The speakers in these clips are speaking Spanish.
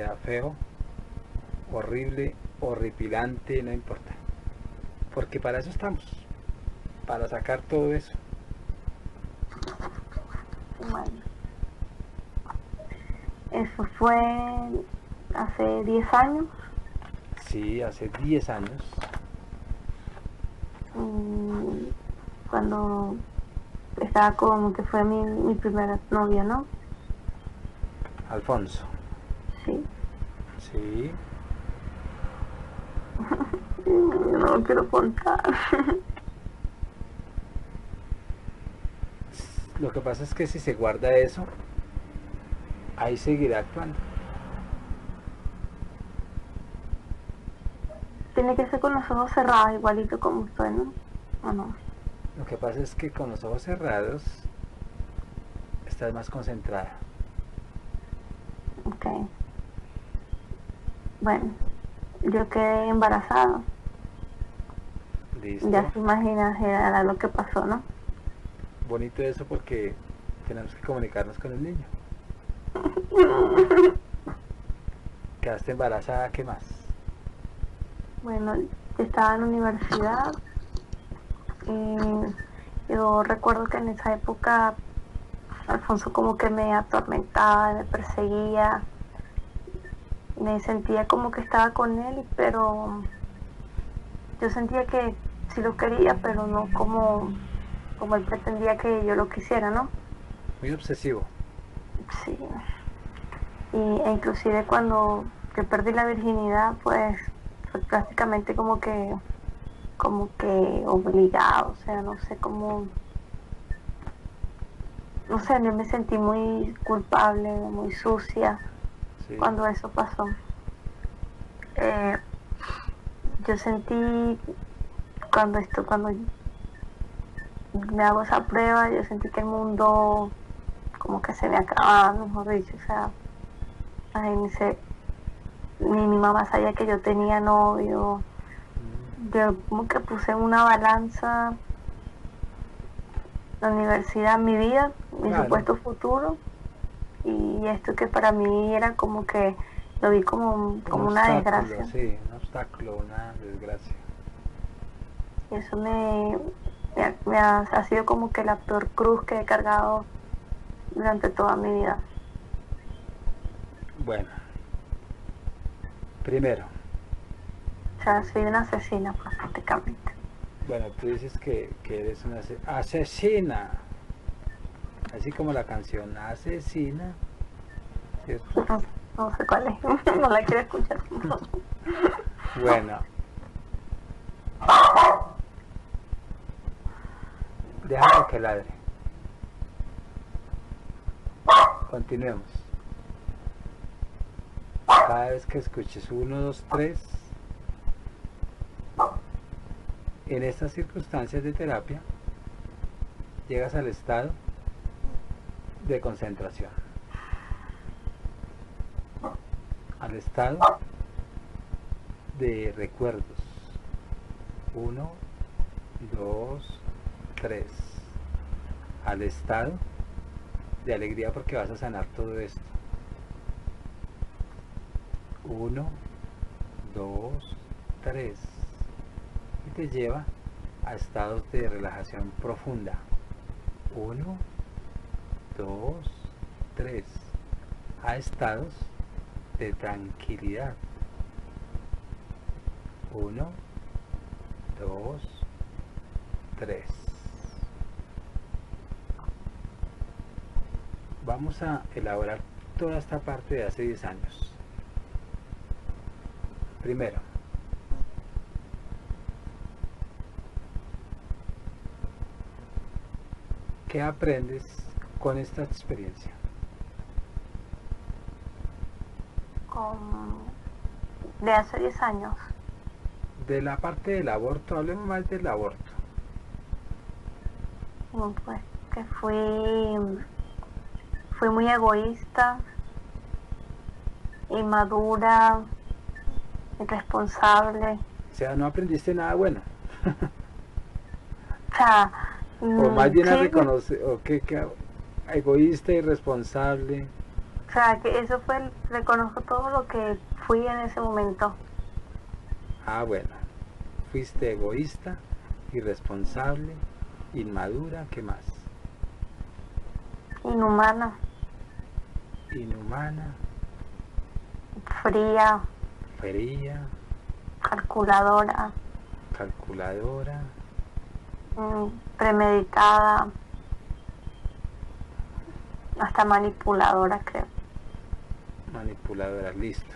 sea feo, horrible, horripilante, no importa. Porque para eso estamos, para sacar todo eso. Bueno. Eso fue hace 10 años. Sí, hace 10 años. Cuando estaba como que fue mi, mi primer novio, ¿no? Alfonso. Sí. Sí. Yo no lo quiero contar. Lo que pasa es que si se guarda eso, ahí seguirá actuando. Tiene que ser con los ojos cerrados, igualito como usted, ¿no? ¿O no? Lo que pasa es que con los ojos cerrados estás más concentrada. Ok. Bueno, yo quedé embarazada. Listo. Ya se imagina era lo que pasó, ¿no? Bonito eso porque tenemos que comunicarnos con el niño. Quedaste embarazada, ¿qué más? Bueno, yo estaba en la universidad y yo recuerdo que en esa época Alfonso como que me atormentaba, me perseguía, me sentía como que estaba con él, pero yo sentía que sí lo quería, pero no como, como él pretendía que yo lo quisiera, ¿no? Muy obsesivo. Sí. Y, e inclusive cuando yo perdí la virginidad, pues fue prácticamente como que como que obligado, o sea, no sé cómo no sé, yo me sentí muy culpable, muy sucia Sí. cuando eso pasó. Eh, yo sentí cuando esto, cuando me hago esa prueba, yo sentí que el mundo como que se me acababa, mejor dicho, o sea, imagínense, ni mi mamá sabía que yo tenía novio, Mm, yo como que puse una balanza la universidad, mi vida, mi Claro. supuesto futuro, y esto que para mí era como que lo vi como, un- como un una obstáculo, desgracia. Sí, un obstáculo, una desgracia. Y eso me, me, ha, me ha- ha sido como que la peor cruz que he cargado durante toda mi vida. Bueno. Primero, O sea, soy una asesina pues, prácticamente. bueno, tú dices que, que eres una ase- asesina. Así como la canción, asesina. ¿Cierto? No, no sé cuál es, no la quiero escuchar. Bueno. Déjame que ladre. Continuemos. Cada vez que escuches 1, 2, 3, en estas circunstancias de terapia, llegas al estado de concentración. Al estado de recuerdos. 1, 2, 3. Al estado de alegría porque vas a sanar todo esto. 1, 2, 3. Y te lleva a estados de relajación profunda. 1, 2, 3. A estados de tranquilidad. 1, 2, 3. Vamos a elaborar toda esta parte de hace 10 años. Primero, ¿qué aprendes con esta experiencia? Con... De hace 10 años. De la parte del aborto, hablemos más del aborto. Pues que fui, fui muy egoísta, inmadura, irresponsable. O sea, no aprendiste nada bueno. O sea, O mm, más bien a reconocer, o que, que egoísta, irresponsable. O sea, que eso fue, el- reconozco todo lo que fui en ese momento. Ah, bueno. Fuiste egoísta, irresponsable, inmadura, ¿qué más? Inhumana, Inhumana, fría, fría, calculadora, calculadora, mm, premeditada, hasta manipuladora, creo. manipuladora, listo.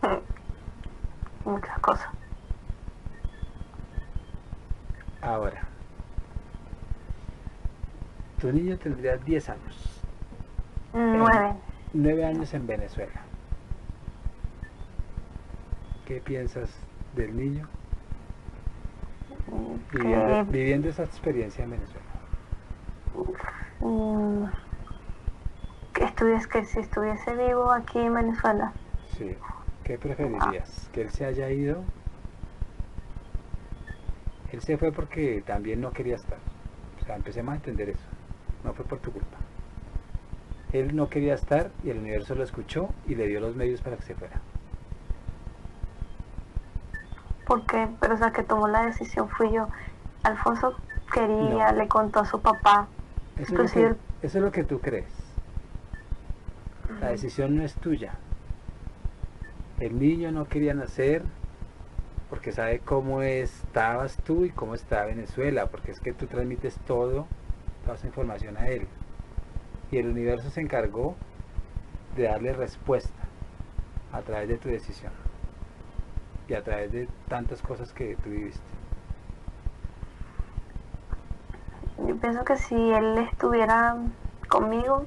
Muchas cosas. Ahora, tu niño tendría 10 años, Nueve. 9 años en Venezuela. ¿Qué piensas del niño mm, viviendo esa experiencia en Venezuela? mm, que estuvies, que si estuviese vivo aquí en Venezuela, Sí. ¿Qué preferirías? ¿Que él se haya ido? Él se fue porque también no quería estar. O sea, empecemos a entender eso. No fue por tu culpa. Él no quería estar y el universo lo escuchó y le dio los medios para que se fuera. porque, pero o sea, que tomó la decisión fui yo. Alfonso quería, No. le contó a su papá. Eso es, lo Inclusive que, eso es lo que tú crees. La decisión no es tuya. El niño no quería nacer porque sabe cómo estabas tú y cómo está Venezuela, porque es que tú transmites todo, toda esa información a él. Y el universo se encargó de darle respuesta a través de tu decisión y a través de tantas cosas que tú viviste. Yo pienso que si él estuviera conmigo,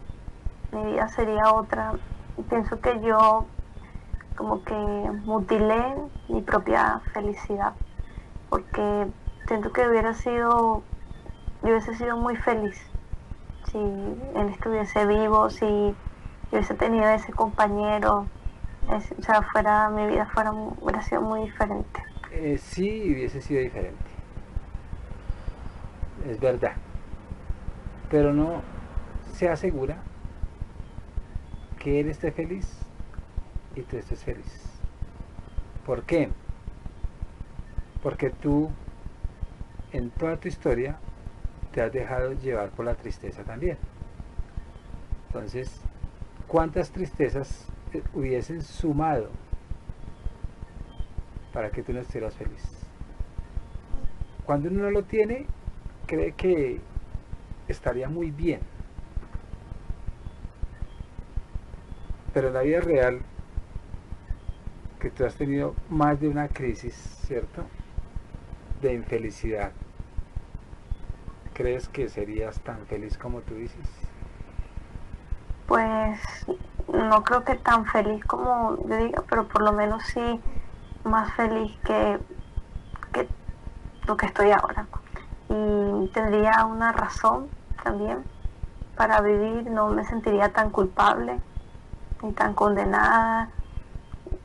mi vida sería otra. Pienso que yo como que mutilé mi propia felicidad, porque siento que hubiera sido, yo hubiese sido muy feliz si él estuviese vivo, si yo hubiese tenido ese compañero, o sea, fuera, mi vida fuera, hubiera sido muy diferente. Eh, sí hubiese sido diferente. Es verdad. Pero no se asegura que él esté feliz y tú estés feliz. ¿Por qué? Porque tú en toda tu historia te has dejado llevar por la tristeza también. Entonces, ¿cuántas tristezas eh, hubiesen sumado para que tú no estuvieras feliz. Cuando uno no lo tiene, cree que estaría muy bien. Pero en la vida real, que tú has tenido más de una crisis, ¿cierto? De infelicidad. ¿Crees que serías tan feliz como tú dices? Pues no creo que tan feliz como yo diga, pero por lo menos sí más feliz que, que lo que estoy ahora. Y tendría una razón también para vivir, no me sentiría tan culpable ni tan condenada.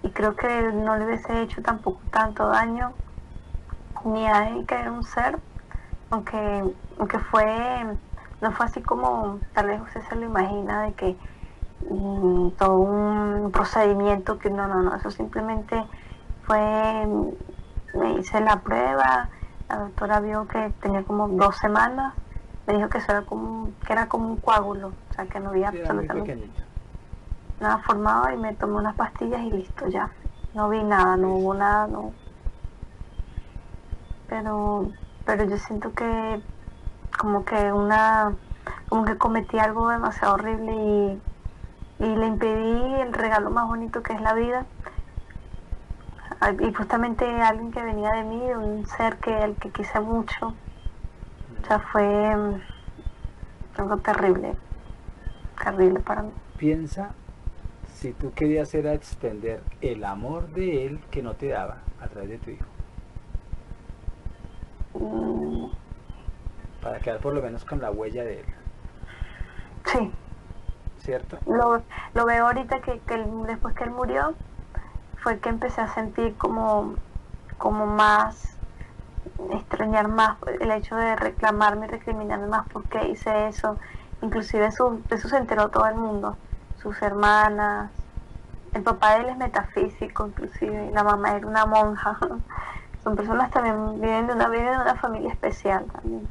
Y creo que no le hubiese hecho tampoco tanto daño ni a él que era un ser, aunque, aunque fue no fue así como tal vez usted se lo imagina de que mm, todo un procedimiento que no, no, no, eso simplemente fue, me hice la prueba, la doctora vio que tenía como dos semanas, me dijo que eso era como, que era como un coágulo, o sea que no había Sí, absolutamente. Nada formado y me tomé unas pastillas y listo ya. No vi nada, no hubo nada, no. Pero, pero yo siento que como que una, como que cometí algo demasiado horrible y, y le impedí el regalo más bonito que es la vida. Y justamente alguien que venía de mí, un ser que el que quise mucho, o sea, fue mm, algo terrible, terrible para mí. Piensa si tú querías era extender el amor de él que no te daba a través de tu hijo, Mm, para quedar por lo menos con la huella de él, Sí, ¿cierto? lo, lo veo ahorita que, que él- después que él murió fue que empecé a sentir como, como más, extrañar más el hecho de reclamarme y recriminarme más porque hice eso. Inclusive eso, de eso se enteró todo el mundo. Sus hermanas. El papá de él es metafísico, inclusive, la mamá era una monja. Son personas también viven de una viven de una familia especial también.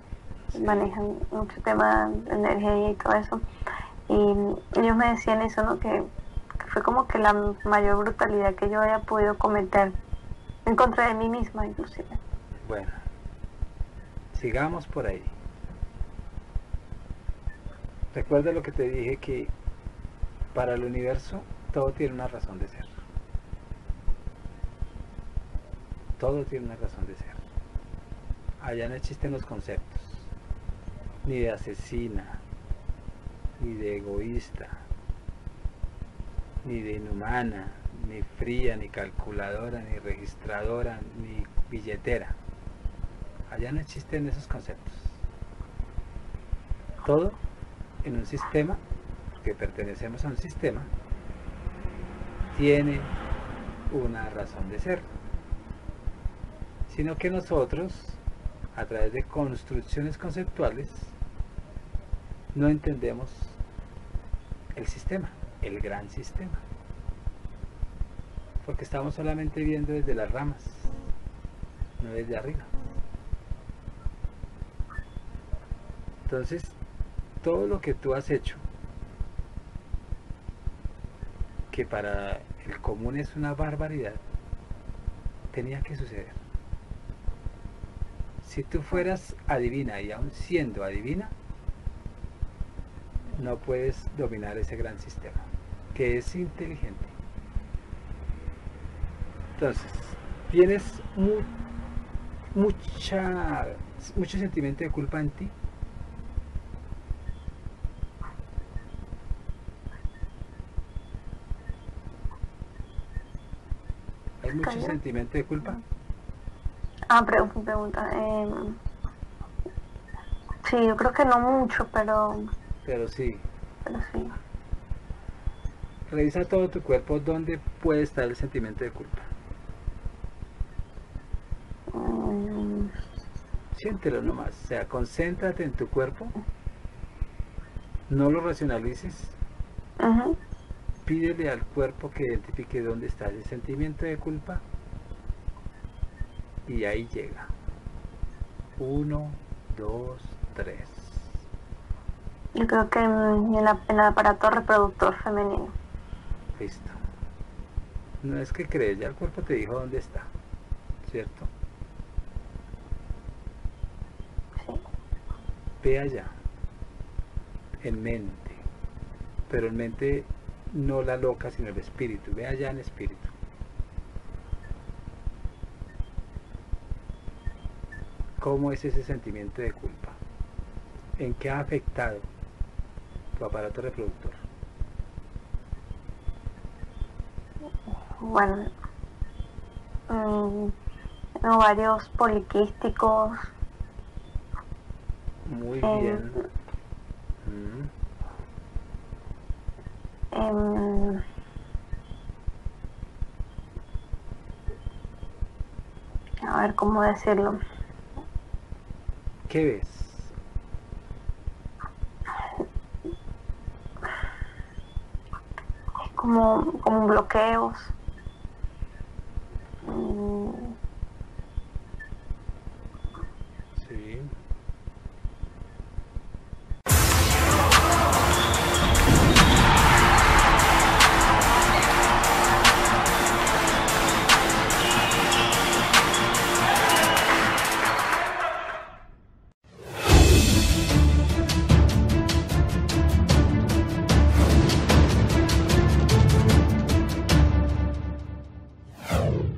Manejan mucho tema de energía y todo eso. Y ellos me decían eso, ¿no? Que, que fue como que la mayor brutalidad que yo haya podido cometer en contra de mí misma, inclusive. Bueno, sigamos por ahí. Recuerda lo que te dije que para el universo todo tiene una razón de ser. Todo tiene una razón de ser. Allá no existen los conceptos, ni de asesina, ni de egoísta, ni de inhumana, ni fría, ni calculadora, ni registradora, ni billetera. Allá no existen esos conceptos. Todo en un sistema, que pertenecemos a un sistema, tiene una razón de ser. Sino que nosotros, a través de construcciones conceptuales, no entendemos el sistema, el gran sistema. Porque estamos solamente viendo desde las ramas, no desde arriba. Entonces, todo lo que tú has hecho, que para el común es una barbaridad, tenía que suceder. Si tú fueras adivina y aún siendo adivina, no puedes dominar ese gran sistema, que es inteligente. Entonces, tienes mu mucha, mucho sentimiento de culpa en ti. ¿Hay mucho sentimiento de culpa? Ah, pre- pregunta. em, sí, yo creo que no mucho, pero, Pero sí, pero sí. revisa todo tu cuerpo dónde puede estar el sentimiento de culpa. Mm, Siéntelo nomás, o sea, concéntrate en tu cuerpo, no lo racionalices, ujú. Pídele al cuerpo que identifique dónde está ese sentimiento de culpa y ahí llega. Uno, dos, tres. Yo creo que en, en la- en el aparato reproductor femenino. Listo. No es que crees, ya el cuerpo te dijo dónde está, ¿cierto? Sí. Ve allá, en mente, pero en mente no la loca, sino el espíritu. Ve allá en espíritu. ¿Cómo es ese sentimiento de culpa? ¿En qué ha afectado tu aparato reproductor? Bueno, tengo varios poliquísticos. Muy em, bien. Mm, Mm. A ver cómo decirlo. ¿Qué ves? Como, como bloqueos. Mm. Sí.